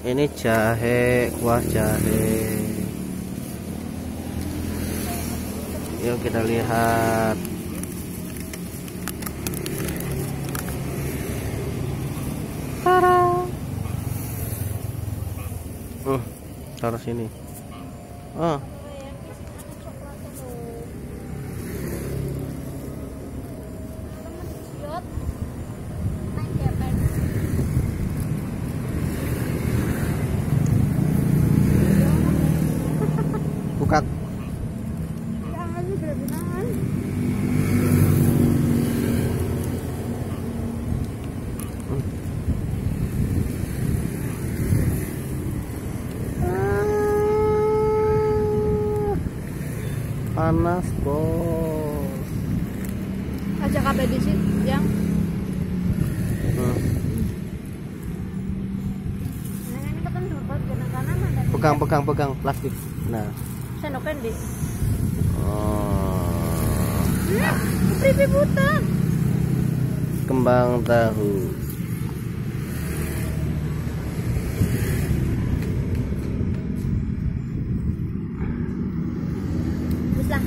ini jahe kuah jahe yuk kita lihat Tara. Uh, taruh sini. Oh. Buka. panas bos. Ajak kabel di sini yang? Nah pegang pegang pegang plastik. Nah sendokan candy oh. Nah, pipi buta kembang tahu. Bisa.